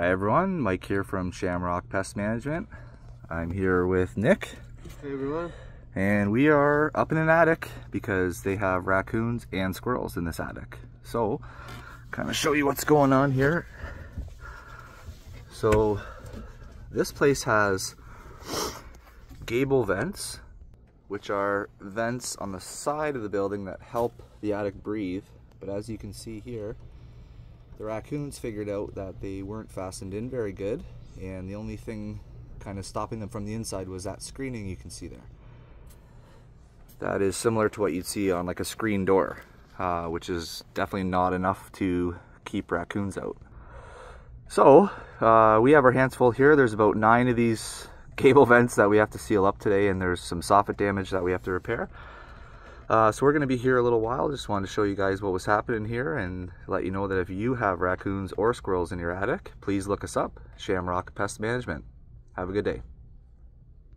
Hi everyone, Mike here from Shamrock Pest Management. I'm here with Nick. Hey everyone. And we are up in an attic because they have raccoons and squirrels in this attic. So, kind of show you what's going on here. So, this place has gable vents, which are vents on the side of the building that help the attic breathe. But as you can see here, the raccoons figured out that they weren't fastened in very good, and the only thing kind of stopping them from the inside was that screening you can see there. That is similar to what you'd see on like a screen door, uh, which is definitely not enough to keep raccoons out. So, uh, we have our hands full here. There's about nine of these gable vents that we have to seal up today, and there's some soffit damage that we have to repair. Uh, so we're going to be here a little while. Just wanted to show you guys what was happening here and let you know that if you have raccoons or squirrels in your attic, please look us up, Shamrock Pest Management. Have a good day.